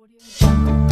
Audio